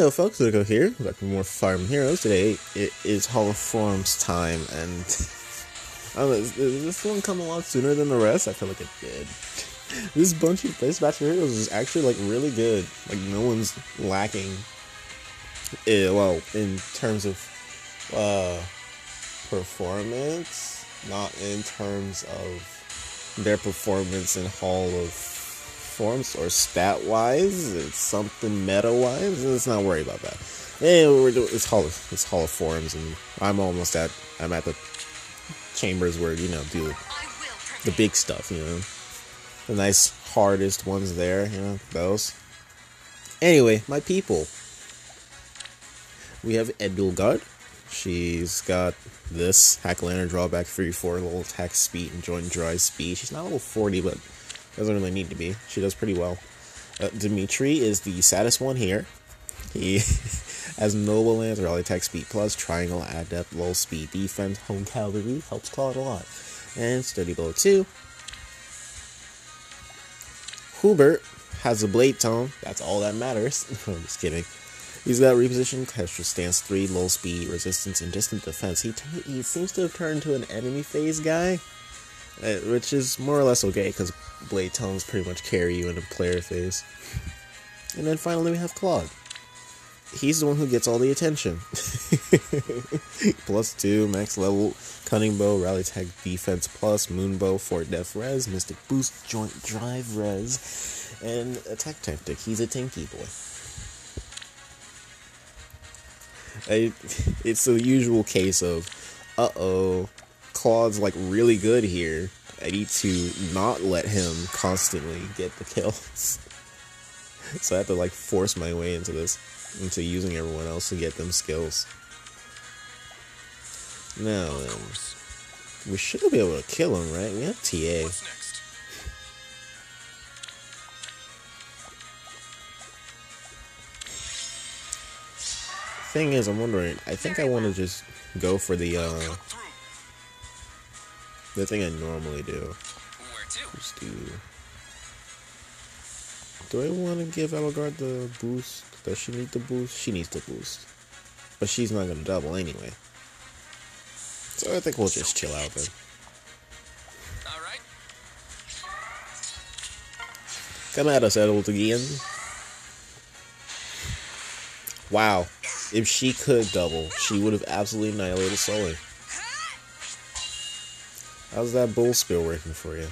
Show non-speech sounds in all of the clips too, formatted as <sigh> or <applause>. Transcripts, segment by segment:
Hey, folks, Ludo here. Back with more Fire Heroes. Today it is Hall of Forms time, and I don't know, does this one come a lot sooner than the rest? I feel like it did. <laughs> This bunch of this batch heroes is actually like really good. Like no one's lacking. Eh, well, in terms of uh, performance, not in terms of their performance in Hall of or stat wise. It's something meta wise. Let's not worry about that. And we're doing it's hall of, it's hall of forms, and I'm almost at I'm at the chambers where you know do the big stuff. You know, the nice hardest ones there. You know those. Anyway, my people. We have Edelgard. She's got this Hack Lantern drawback 3 4 little attack speed and joint drive speed. She's not level 40, but doesn't really need to be. She does pretty well. Uh, Dimitri is the saddest one here. He <laughs> has Noble Lance, Rally Attack Speed Plus, Triangle Adept, Low Speed Defense, Home Cavalry, helps Claude a lot. And Sturdy Blow 2. Hubert has a Blade Tome, that's all that matters. <laughs> I'm just kidding. He's got reposition, extra stance 3, low speed, resistance, and distant defense. He, t- he seems to have turned to an enemy phase guy, uh, which is more or less okay because blade tomes pretty much carry you in a player phase. And then finally we have Claude. He's the one who gets all the attention. <laughs> plus two, max level, cunning bow, rally attack defense plus, moon bow, fort def res, mystic boost, joint drive res, and attack tactic. He's a tanky boy. I, <laughs> it's the usual case of, uh oh, Claude's like really good here. I need to not let him constantly get the kills. <laughs> so I have to like force my way into this, into using everyone else to get them skills. Now then, we should be able to kill him, right? We have TA. Thing is, I'm wondering. I think I want to just go for the uh, the thing I normally do. Just do. Do I want to give Edelgard the boost? Does she need the boost? She needs the boost. But she's not gonna double anyway. So I think we'll just chill out then. Alright. Come at us, Edward again. Wow. If she could double, she would have absolutely annihilated Sully. How's that bull spill working for you?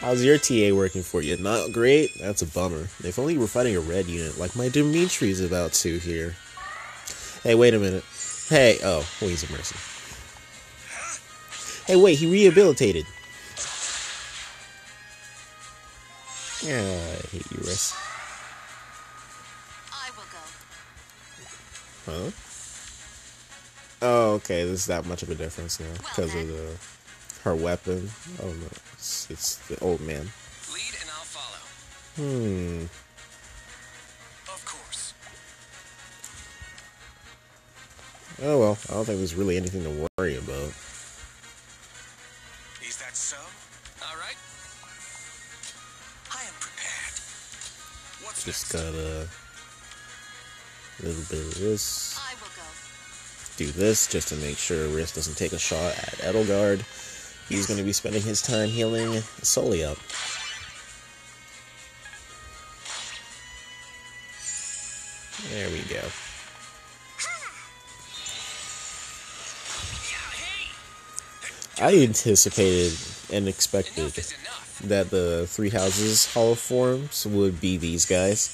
How's your TA working for you? Not great? That's a bummer. If only you were fighting a red unit, like my Dimitri's about to here. Hey, wait a minute. Hey, oh, well, he's a mercy. Hey, wait, he rehabilitated. Yeah, I hate you, Russ. I will go. Huh? Oh, okay. There's that much of a difference now because of the her weapon. Oh no, it's, it's the old man. Lead and I'll follow. Hmm. Of course. Oh well. I don't think there's really anything to worry about. Is that so? Alright. I am prepared. What's Just next? got a little bit of this. I will go. Do this just to make sure Rhys doesn't take a shot at Edelgard. He's going to be spending his time healing Sully up. There we go. I anticipated and expected that the Three Houses Hall of Forms would be these guys,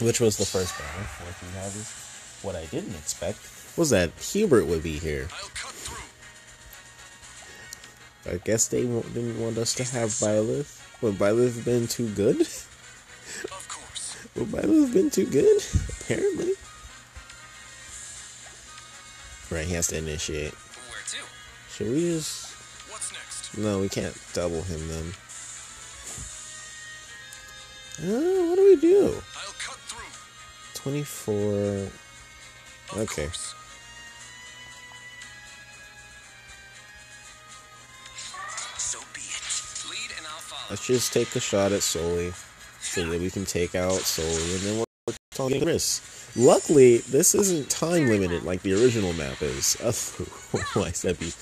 which was the first banner for Three Houses. What I didn't expect was that Hubert would be here. I'll cut through. I guess they didn't want us to have Byleth. Would Byleth been too good? <laughs> Of course. Would Byleth been too good? Apparently. Right, he has to initiate. Where to? Should we just... What's next? No, we can't double him then. Uh, what do we do? I'll cut through. 24... Of Okay. course. Let's just take a shot at Soli so that we can take out Soli and then all getting Chris. Luckily, this isn't time limited like the original map is. <laughs> Otherwise, that'd be.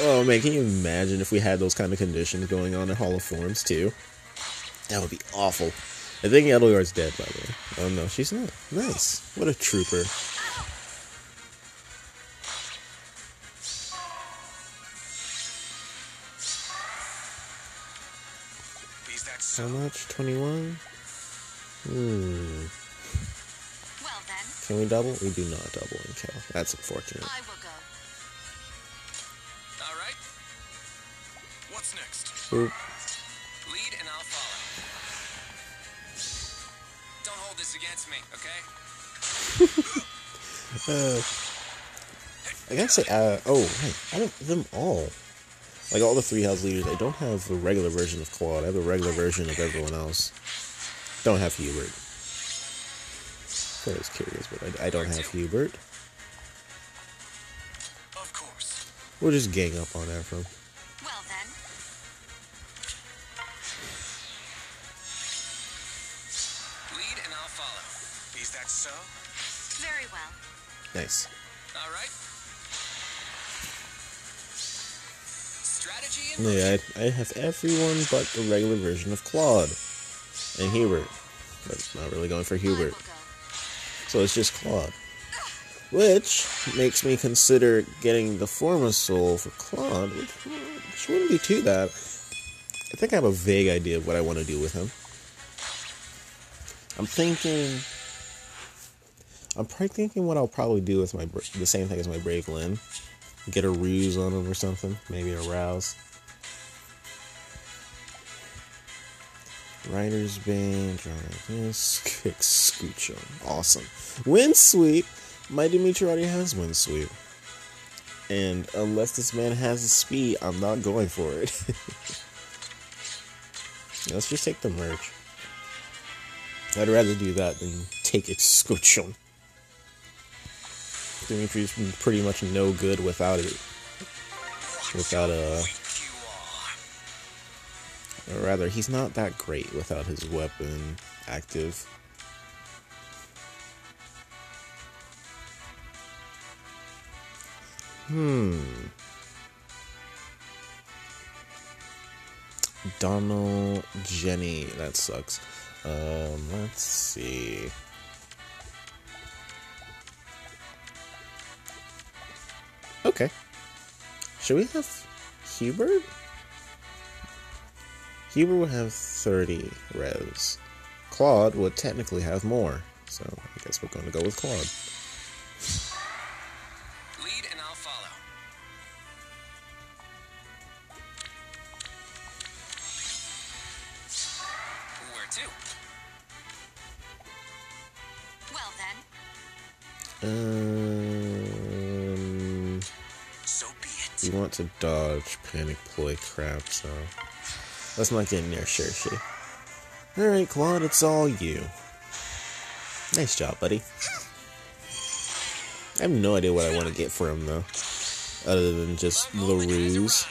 Oh man, can you imagine if we had those kind of conditions going on in Hall of Forms too? That would be awful. I think Edelgard's dead, by the way. Oh no, she's not. Nice. What a trooper. How much? 21? Hmm. Well then, Can we double? We do not double in Cal. That's unfortunate. I will go. All right. What's next? Boop. Lead and I'll follow. Don't hold this against me, okay? <laughs> Uh, I gotta say, uh, oh, hey, out of them all, like all the three house leaders, I don't have the regular version of Claude. I have the regular version of everyone else. Don't have Hubert. I was curious, but I, I don't have Hubert. Of course. We'll just gang up on Ephraim. Well then, Lead and I'll follow. Is that so? very well. Nice. Yeah, I, I have everyone but the regular version of Claude and Hubert. But not really going for Hubert. So it's just Claude. Which makes me consider getting the Forma Soul for Claude, which, which wouldn't be too bad. I think I have a vague idea of what I want to do with him. I'm thinking. I'm probably thinking what I'll probably do with my the same thing as my Brave Lyn. Get a ruse on him or something. Maybe a rouse. Rider's Bane, this, kick scooch on. Awesome. Wind sweep. My Dimitri already has wind sweep. And unless this man has the speed, I'm not going for it. <laughs> Let's just take the merch. I'd rather do that than take <laughs> Excursion. Dimitri's pretty much no good without it. Without a. Or rather, he's not that great without his weapon active. Hmm. Donald Jenny, that sucks. Um, let's see. Okay. Should we have Hubert? Hubert would have 30 revs. Claude would technically have more. So I guess we're going to go with Claude. Lead and I'll follow. Where to? Well then, Um, So be it. we want to dodge panic ploy crap, so let's not get near Shershi. Alright, Claude, it's all you. Nice job, buddy. I have no idea what I want to get for him, though. Other than just the ruse.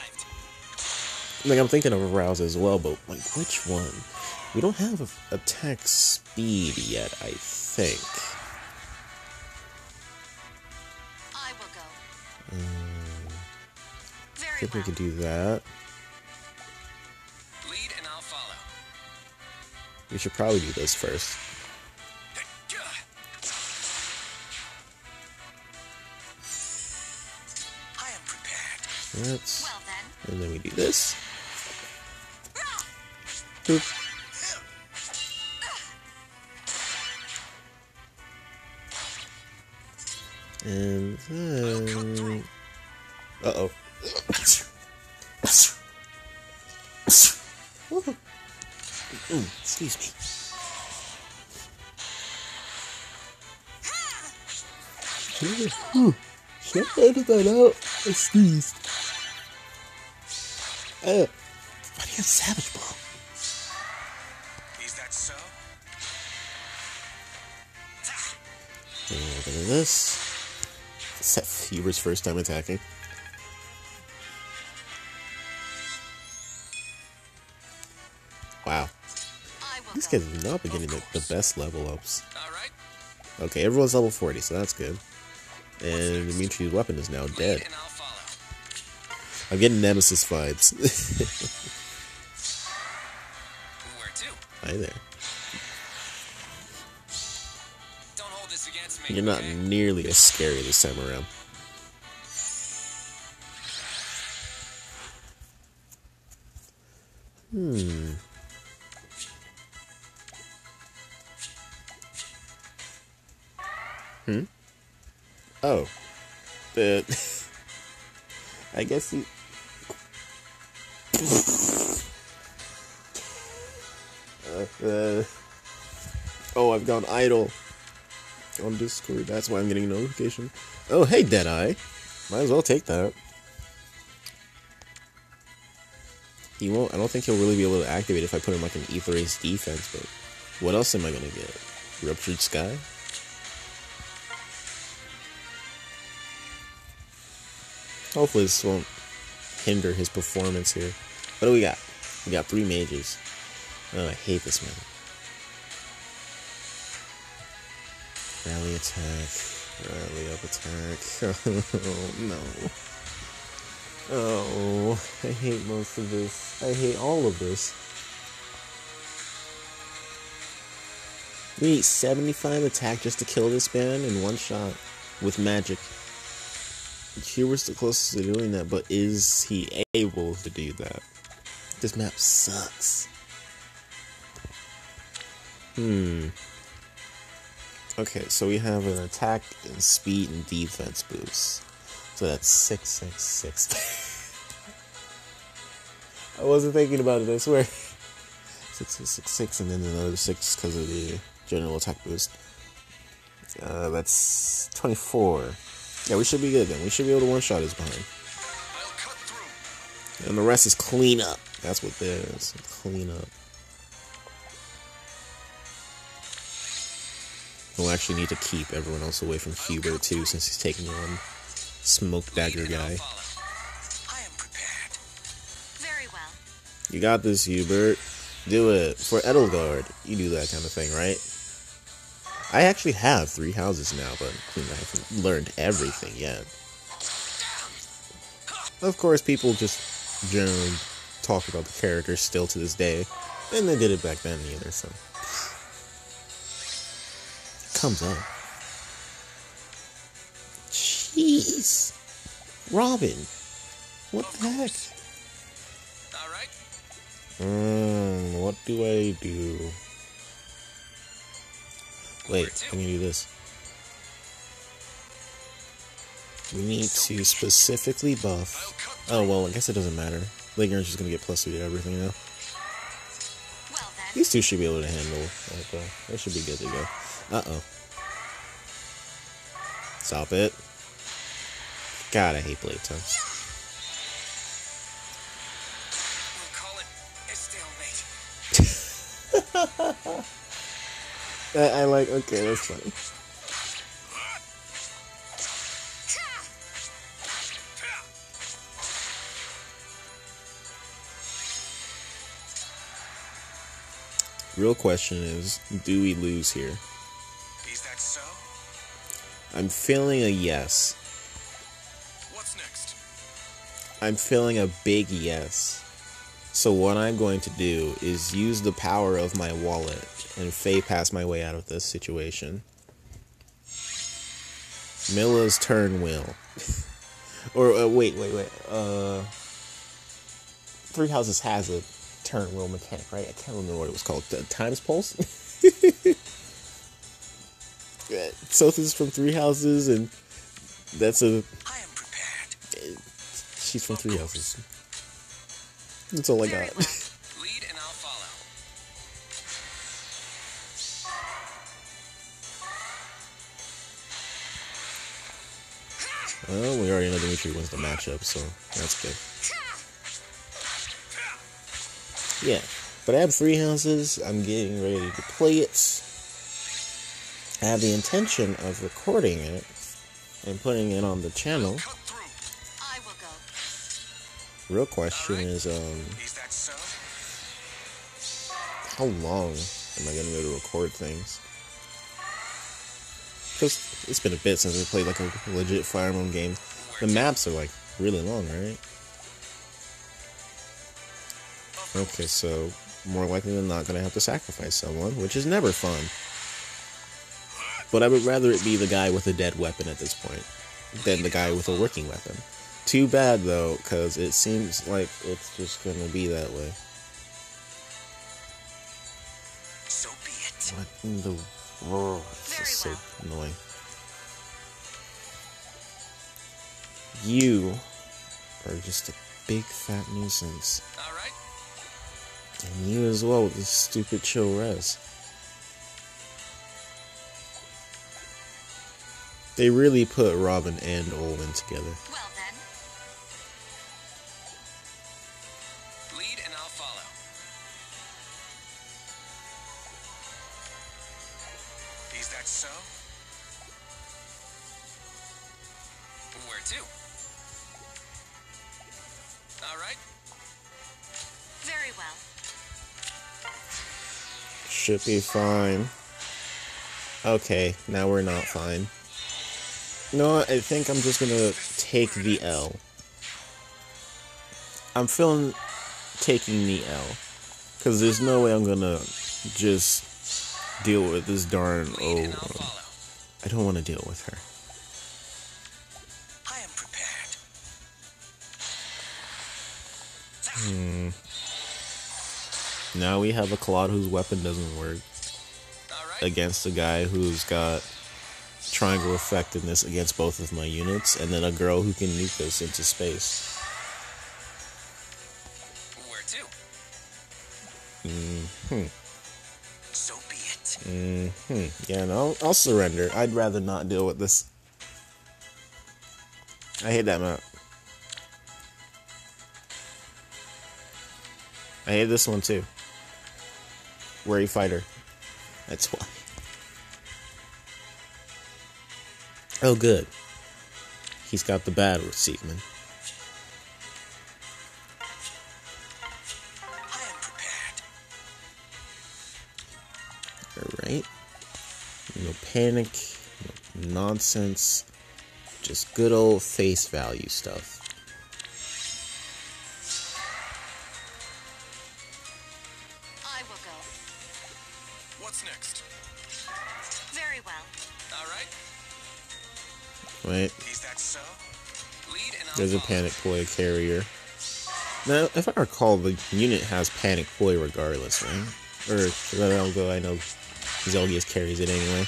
Like, I'm thinking of a rouse as well, but, like, which one? We don't have attack speed yet, I think. I will go. I Very think we could do that. We should probably do this first. I am prepared. That's, Well then, and then we do this. Boop. And then. Uh edit that out? I sneezed. Uh, why do you have Savage Blow? Is that so? A little bit of this. Set Fever's first time attacking. Wow. I will This go. guy's not been getting the, the best level ups. Right. Okay, everyone's level 40, so that's good. And Dimitri's weapon is now dead. I'm getting Nemesis vibes. <laughs> Hi there. Don't hold this against me. You're not nearly as scary this time around. Hmm. Hmm? Oh. The. <laughs> I guess he. <laughs> uh, uh, oh, I've gone idle on Discord. That's why I'm getting a notification. Oh, hey, Deadeye. Might as well take that. He won't. I don't think he'll really be able to activate if I put him like an Ether Ace defense. But what else am I gonna get? Ruptured Sky. Hopefully this won't hinder his performance here. What do we got? We got three mages. Oh, I hate this man. Rally attack. Rally up attack. <laughs> Oh no. Oh, I hate most of this. I hate all of this. We need 75 attack just to kill this man in one shot with magic. Hubert's the closest to doing that, but is he able to do that? This map sucks. Hmm. Okay, so we have an attack and speed and defense boost. So that's 666. <laughs> I wasn't thinking about it, I swear. <laughs> 6666 and then another 6 because of the general attack boost. Uh, that's 24. Yeah, we should be good then. We should be able to one shot his behind. I'll cut through. And the rest is clean up. That's what there is. Clean up. We'll actually need to keep everyone else away from Hubert too, since he's taking on Smoke Dagger Lead and I'll guy. I am prepared. Very well. You got this, Hubert. Do it. For Edelgard, you do that kind of thing, right? I actually have three houses now, but you know, I haven't learned everything yet. Of course, people just generally talk about the characters still to this day, and they did it back then either, so. It Comes up. Jeez. Robin. What the heck? All right. Mm, what do I do? Wait, to? let me do this. We need to specifically buff. Oh, well, I guess it doesn't matter. Ligner's just gonna get plus two to everything now. These two should be able to handle that, though. They should be good to go. Uh oh. Stop it. God, I hate blade tomes. We'll <laughs> I, I like, okay, that's funny. Real question is, do we lose here? Is that so? I'm feeling a yes. What's next? I'm feeling a big yes. So what I'm going to do is use the power of my wallet and Feh pass my way out of this situation. Mila's Turnwheel. <laughs> or uh, wait, wait, wait. Uh, Three Houses has a turn wheel mechanic, right? I can't remember what it was called. The Times Pulse. <laughs> Sothis is from Three Houses, and that's a I am prepared. She's from Three Houses. That's all I got. well. Lead and I'll follow. well, we already know Dimitri wins the matchup, so that's good. Yeah, but I have three houses. I'm getting ready to play it. I have the intention of recording it and putting it on the channel. Real question is, um, Is how long am I gonna go to record things? because it's been a bit since we played like a legit Fire Emblem game. The maps are like really long, right? Okay, so more likely than not gonna have to sacrifice someone, which is never fun. But I would rather it be the guy with a dead weapon at this point than the guy with a working weapon. Too bad though, because it seems like it's just gonna be that way. So be it. What in the world? This is so annoying. You are just a big fat nuisance. All right. And you as well with this stupid chill res. They really put Robin and Olin together. Well Be fine. Okay, now we're not fine. No, I think I'm just gonna take the L. I'm feeling taking the L. Because there's no way I'm gonna just deal with this darn oh. I don't want to deal with her. I am prepared. Hmm. Now we have a Claude whose weapon doesn't work against a guy who's got triangle effectiveness against both of my units, and then a girl who can nuke us into space. Where to? Hmm. So be it. Hmm. Yeah, no, I'll, I'll surrender. I'd rather not deal with this. I hate that map. I hate this one too. Wary Fighter. That's why. Oh, good. He's got the battle, Siegmund. I am prepared. Alright. No panic, no nonsense. Just good old face value stuff. There's a panic ploy carrier. Now, if I recall, the unit has panic ploy regardless, right? Or let it go. I know Zelgius carries it anyway.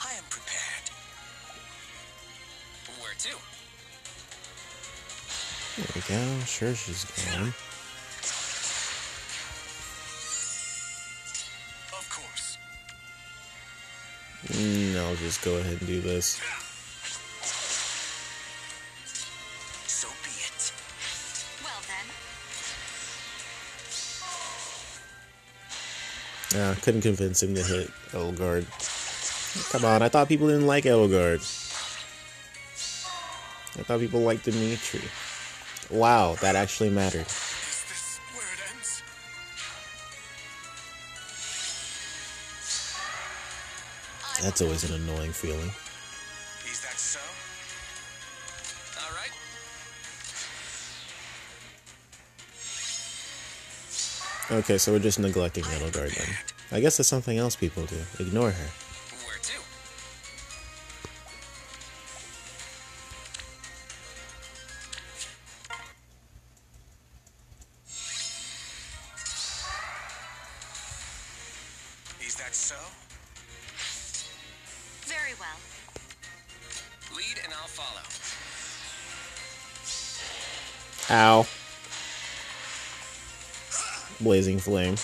I am prepared. Where to? There we go. Sure, she's gone. Just go ahead and do this. So be it. Well then. Yeah, couldn't convince him to hit Elgard. Come on, I thought people didn't like Elgard. I thought people liked Dimitri. Wow, that actually mattered. That's always an annoying feeling. Is that so? All right. Okay, so we're just neglecting Elgard then. I guess that's something else people do. Ignore her. Ow. Blazing flame.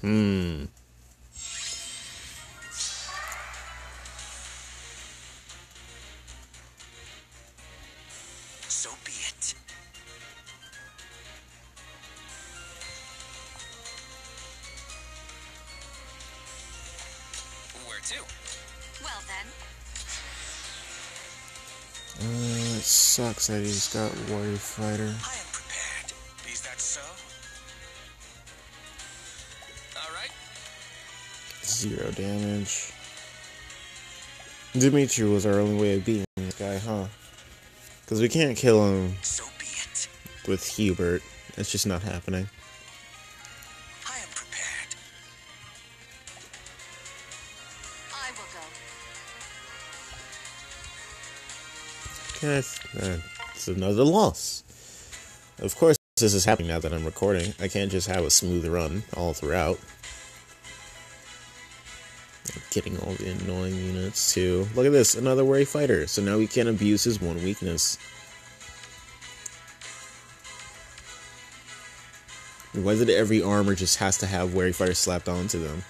Hmm. He's got Wary Fighter. I am prepared. Is that so? All right. Zero damage. Dimitri was our only way of beating this guy, huh? Because we can't kill him So with Hubert. It's just not happening. Okay, uh, another loss. Of course, this is happening now that I'm recording. I can't just have a smooth run all throughout. Getting all the annoying units too. Look at this, another Wary Fighter. So now we can't abuse his one weakness. Why did every armor just has to have Wary Fighter slapped onto them?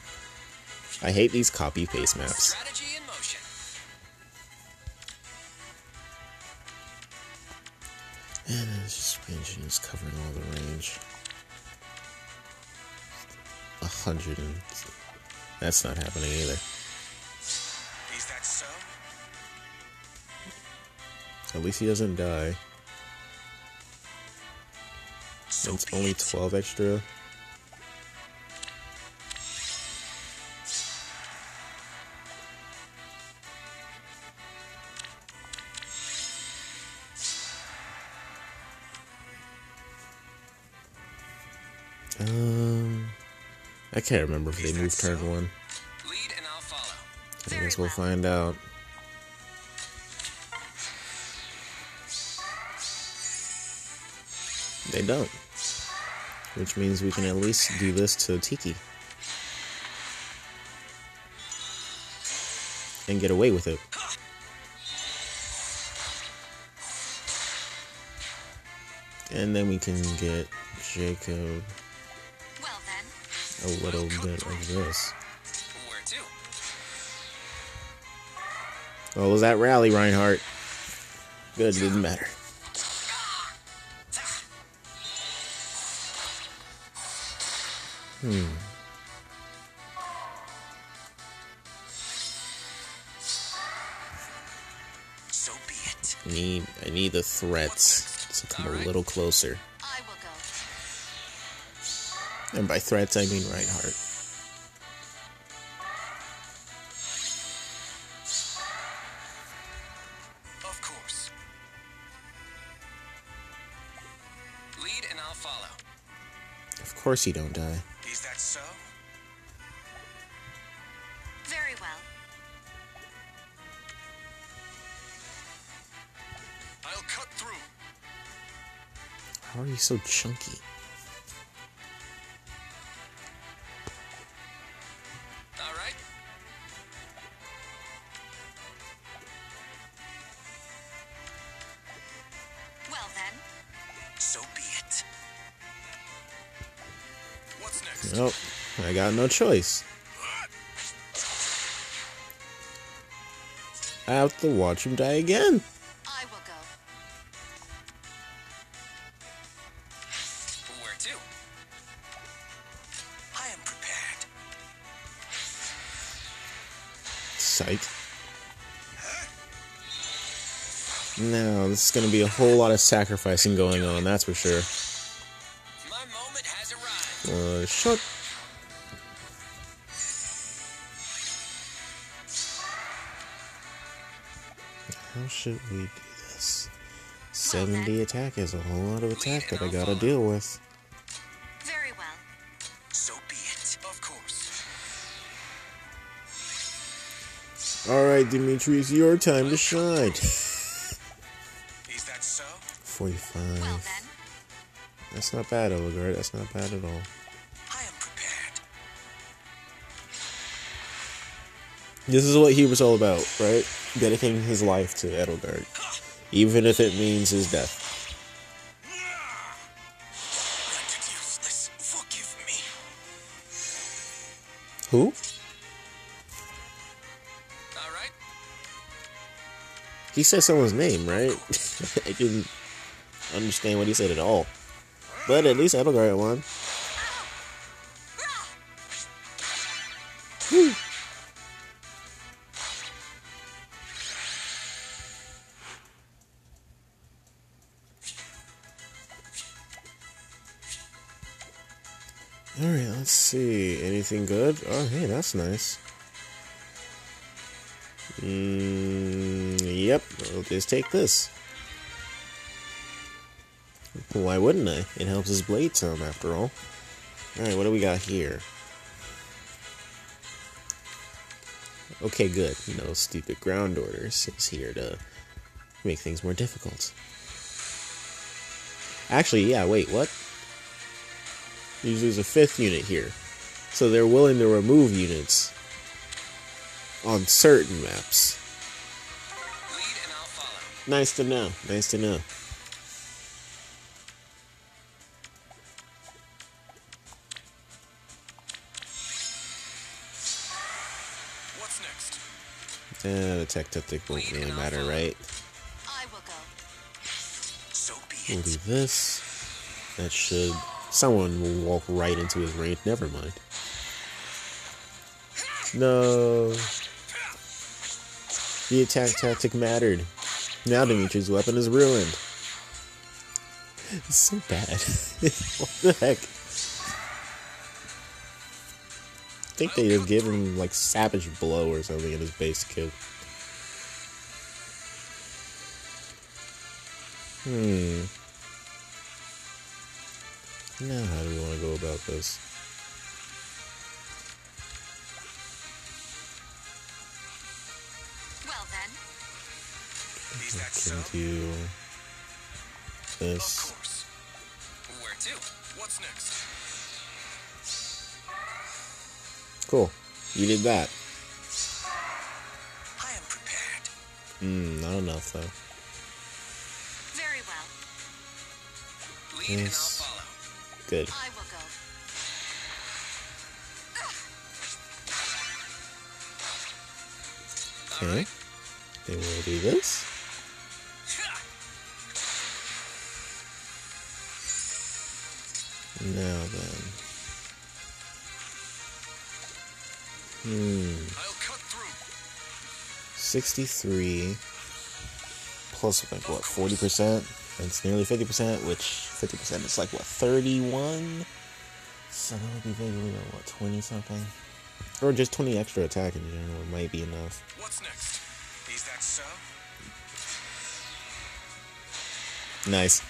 I hate these copy paste maps. And it's just ranging is covering all the range. A hundred and that's not happening either. Is that so? At least he doesn't die. So It's only twelve extra. Um, I can't remember if they moved turn one. Lead and I'll follow. I guess we'll find out. They don't. Which means we can at least do this to Tiki. And get away with it. And then we can get Jacob a little bit of this. Oh, was that rally, Reinhardt? Good, didn't matter. Hmm. So be it. I need I need the threats to come a little closer. I will go. And by threats I mean Reinhardt. Of course. Lead and I'll follow. Of course he don't die. Is that so? Very well. I'll cut through. How are you so chunky? I got no choice. I have to watch him die again. I will go. Where to? I am prepared. Psych. No, this is gonna be a whole lot of sacrificing going on, that's for sure. My moment has arrived. Uh, shut. Should we do this? 70 attack is a whole lot of attack that I gotta deal with. Very well. So be it. Of course. Alright, Dimitri, it's your time to shine. <laughs> Is that so? 45. Well then, That's not bad, Eligard. That's not bad at all. This is what he was all about, right? Dedicating his life to Edelgard. Even if it means his death. Who? He said someone's name, right? <laughs> I didn't understand what he said at all. But at least Edelgard won. Anything good? Oh, hey, that's nice. Mm, yep, I'll just take this. Why wouldn't I? It helps his blade some, after all. Alright, what do we got here? Okay, good. No stupid ground orders. It's here to make things more difficult. Actually, yeah, wait, what? Usually there's a fifth unit here. So they're willing to remove units on certain maps. Nice to know. Nice to know. Eh, the tech tactic won't really matter, right? So We'll do this. That should. Someone will walk right into his range. Never mind. No. The attack tactic mattered. Now Dimitri's weapon is ruined. It's so bad. <laughs> what the heck? I think they just gave him like savage blow or something in his base kit. Hmm. Now, how do we want to go about this? Is that so? Can do Of this. course. Where to? What's next? Cool. You did that. I am prepared. Hmm, not enough though. very well. Lead and I'll follow. Good. I will go. Okay. Then we'll do this. Now then. Hmm. I'll cut through. 63 plus like what 40% that's nearly 50% which 50% is like what 31 so that would be vaguely like, what 20 something or just 20 extra attack in general might be enough What's next? Is that so? nice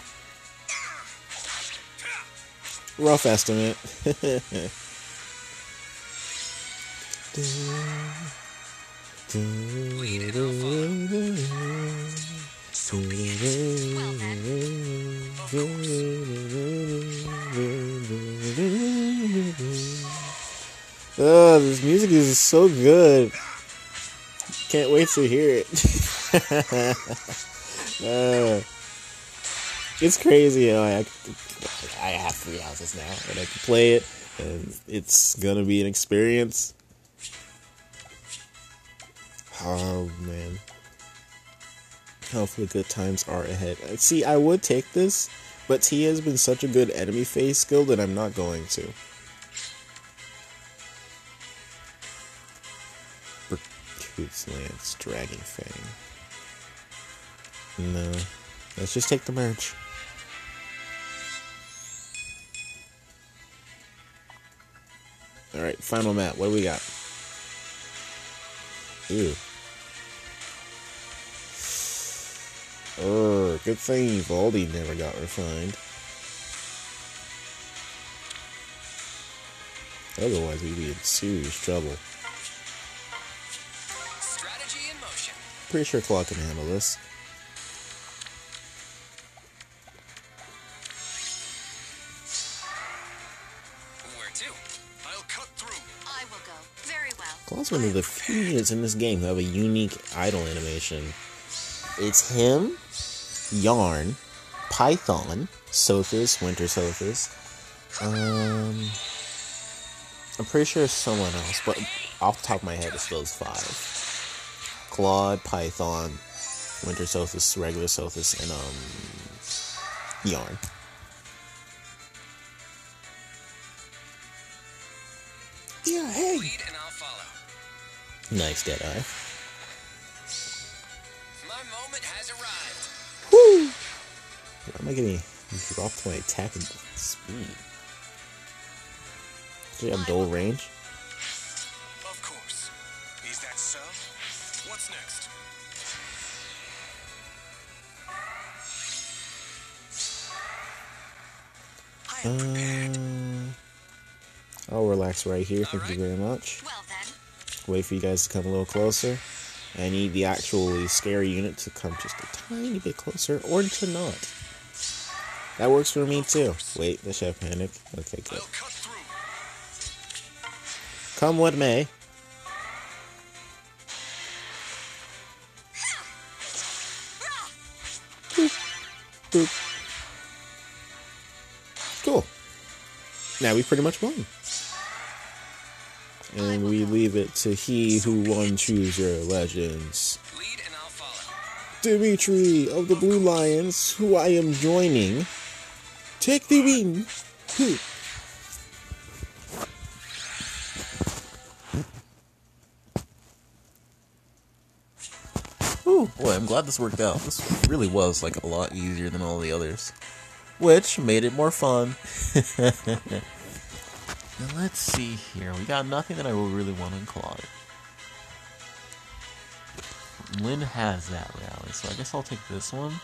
rough estimate <laughs> Oh, this music is so good. Can't wait to hear it. <laughs> Uh, it's crazy, know. I, I have three houses now, and I can play it, and it's gonna be an experience. Oh man. Hopefully, good times are ahead. Uh, See, I would take this, but T has been such a good enemy phase skill that I'm not going to. Lance, Dragon Fang. No. Let's just take the merch. Alright, final map. What do we got? Ew. Oh, good thing Valdi never got refined. Otherwise, we'd be in serious trouble. Strategy in motion. Pretty sure Claude can handle this. Claude's one of the few units in this game who have a unique idle animation. It's him, Yarne, Python, Sothis, Winter Sothis. Um, I'm pretty sure someone else, but off the top of my head, it's those five. Claude, Python, Winter Sothis, regular Sothis, and um, Yarne. Nice Deadeye. My moment has arrived. Woo! Why am I getting dropped my attack and speed? He have dual range? Of course. Is that so? What's next? I am prepared. Um, I'll relax right here. Thank you very much. Well Wait for you guys to come a little closer. I need the actually scary unit to come just a tiny bit closer, or to not. That works for me too. Wait, the chef panic. Okay, good. Come what may. Boop. Cool. Now we pretty much won. And we leave it to he who won choose your legends. Lead and I'll follow. Dimitri of the Blue Lions, who I am joining. Take the win. Ooh, boy, I'm glad this worked out. This really was like a lot easier than all the others, which made it more fun. <laughs> now let's see here. We got nothing that I really want in Claude. Lyn has that rally, so I guess I'll take this one.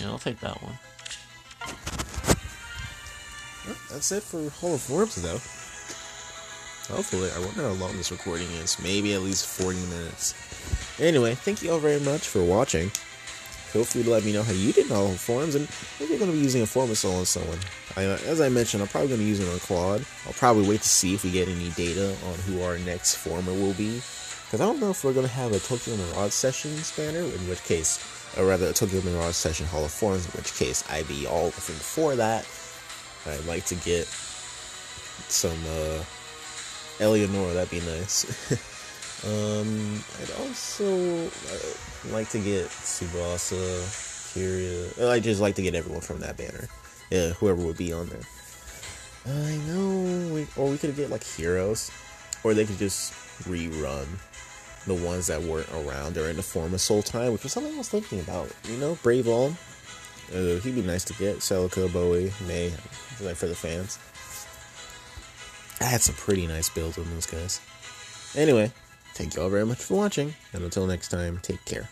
Yeah, I'll take that one. That's it for Hall of Forms, though. Hopefully, I wonder how long this recording is. Maybe at least 40 minutes. Anyway, thank you all very much for watching. Feel free to let me know how you did in all the forums, and if you're going to be using a Forma Soul on someone. I, as I mentioned, I'm probably going to use it on Claude. I'll probably wait to see if we get any data on who our next Forma will be. Because I don't know if we're going to have a Tokyo Mirage Sessions banner, in which case, or rather a Tokyo Mirage Session Hall of Forms, in which case I'd be all looking for that. I'd like to get some uh, Eleonora, that'd be nice. <laughs> um, I'd also uh, like to get Tsubasa, Kiria. I just like to get everyone from that banner. Yeah, whoever would be on there. I know, we, or we could get like heroes, or they could just rerun the ones that weren't around during the Forma Soul Time, which was something I was thinking about. You know, Brave On. Uh, he'd be nice to get. Celica, Boey, Mae, like for the fans. I had some pretty nice builds on those guys. Anyway, thank you all very much for watching, and until next time, take care.